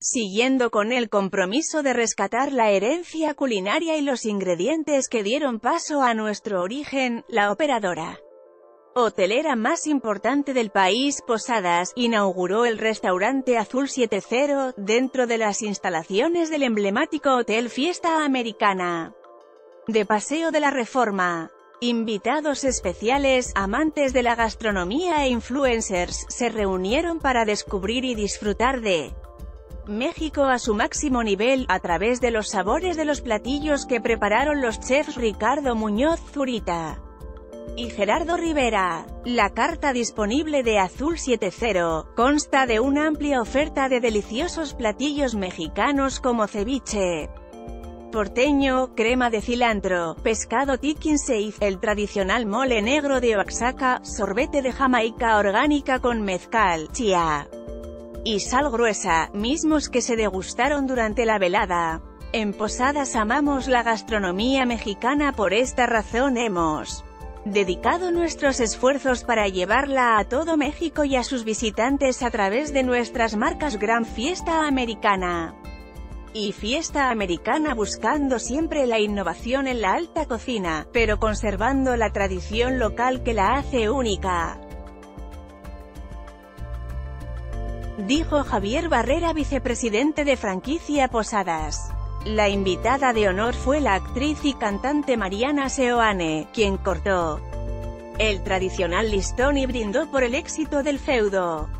siguiendo con el compromiso de rescatar la herencia culinaria y los ingredientes que dieron paso a nuestro origen, la operadora hotelera más importante del país, Posadas, inauguró el restaurante Azul 70, dentro de las instalaciones del emblemático Hotel Fiesta Americana. De Paseo de la Reforma. Invitados especiales, amantes de la gastronomía e influencers, se reunieron para descubrir y disfrutar de México a su máximo nivel, a través de los sabores de los platillos que prepararon los chefs Ricardo Muñoz Zurita y Gerardo Rivera. La carta disponible de Azul 70 consta de una amplia oferta de deliciosos platillos mexicanos como ceviche, porteño, crema de cilantro, pescado tikin el tradicional mole negro de Oaxaca, sorbete de Jamaica orgánica con mezcal, chía y sal gruesa, mismos que se degustaron durante la velada. En Posadas amamos la gastronomía mexicana por esta razón hemos dedicado nuestros esfuerzos para llevarla a todo México y a sus visitantes a través de nuestras marcas Gran Fiesta Americana y Fiesta Americana buscando siempre la innovación en la alta cocina, pero conservando la tradición local que la hace única. Dijo Javier Barrera vicepresidente de franquicia Posadas. La invitada de honor fue la actriz y cantante Mariana Seoane, quien cortó el tradicional listón y brindó por el éxito del feudo.